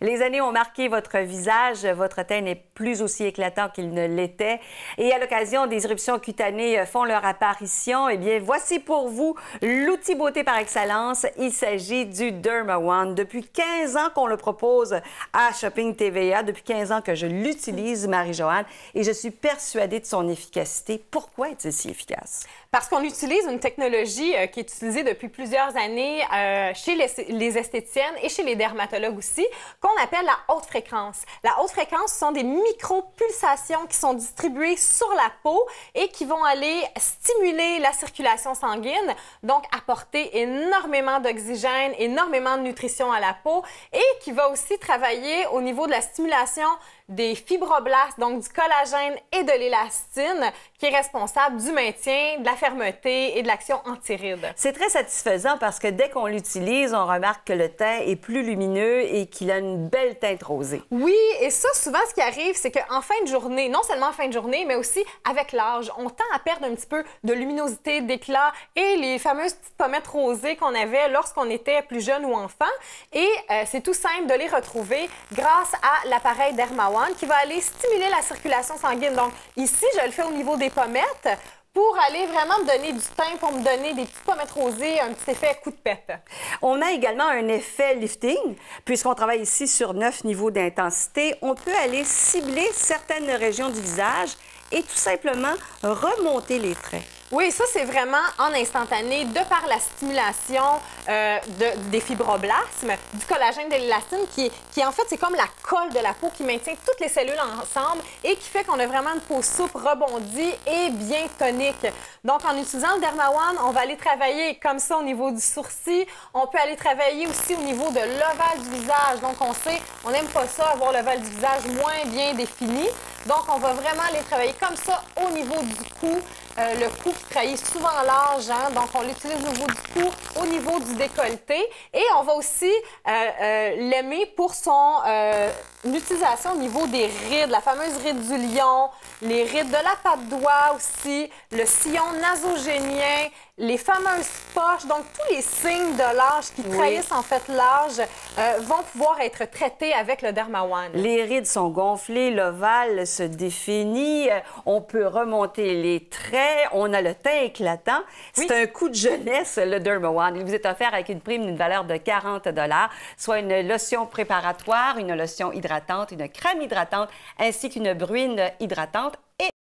Les années ont marqué votre visage, votre teint n'est plus aussi éclatant qu'il ne l'était. Et à l'occasion des éruptions cutanées font leur apparition, eh bien, voici pour vous l'outil beauté par excellence. Il s'agit du Derma One. Depuis 15 ans qu'on le propose à Shopping TVA, depuis 15 ans que je l'utilise, Marie-Joanne, et je suis persuadée de son efficacité. Pourquoi est-il si efficace? Parce qu'on utilise une technologie euh, qui est utilisée depuis plusieurs années euh, chez les, les, esthéticiennes et chez les dermatologues aussi, appelle la haute fréquence. La haute fréquence ce sont des micro-pulsations qui sont distribuées sur la peau et qui vont aller stimuler la circulation sanguine, donc apporter énormément d'oxygène, énormément de nutrition à la peau et qui va aussi travailler au niveau de la stimulation des fibroblastes, donc du collagène et de l'élastine, qui est responsable du maintien, de la fermeté et de l'action anti-rides. C'est très satisfaisant parce que dès qu'on l'utilise, on remarque que le teint est plus lumineux et qu'il a une belle teinte rosée. Oui, et ça, souvent, ce qui arrive, c'est qu'en fin de journée, non seulement en fin de journée, mais aussi avec l'âge, on tend à perdre un petit peu de luminosité, d'éclat et les fameuses petites pommettes rosées qu'on avait lorsqu'on était plus jeune ou enfant. Et euh, c'est tout simple de les retrouver grâce à l'appareil Qui va aller stimuler la circulation sanguine. Donc ici, je le fais au niveau des pommettes pour aller vraiment me donner du teint, pour me donner des petites pommettes rosées, un petit effet coup de pète. On a également un effet lifting, puisqu'on travaille ici sur neuf niveaux d'intensité. On peut aller cibler certaines régions du visage et tout simplement remonter les traits. Oui, ça, c'est vraiment en instantané, de par la stimulation euh, de, des fibroblasmes, du collagène de l'élastine, qui, qui en fait, c'est comme la colle de la peau qui maintient toutes les cellules ensemble et qui fait qu'on a vraiment une peau souple, rebondie et bien tonique. Donc, en utilisant le Derma One, on va aller travailler comme ça au niveau du sourcil. On peut aller travailler aussi au niveau de l'ovale du visage. Donc, on sait, on n'aime pas ça, avoir l'ovale du visage moins bien défini. Donc, on va vraiment aller travailler comme ça au niveau du cou. Euh, le cou trahit souvent large, hein? donc on l'utilise au niveau du cou, au niveau du décolleté. Et on va aussi euh, euh, l'aimer pour son utilisation au niveau des rides, la fameuse ride du lion, les rides de la patte doigt aussi, le sillon nasogénien, les fameuses poches, donc tous les signes de l'âge qui trahissent en fait l'âge euh, vont pouvoir être traités avec le Derma One. Les rides sont gonflées, l'ovale se définit, euh, on peut remonter les traits, on a le teint éclatant. C'est un coup de jeunesse, le Derma One. Il vous est offert avec une prime d'une valeur de 40 soit une lotion préparatoire, une lotion hydratante, une crème hydratante, ainsi qu'une bruine hydratante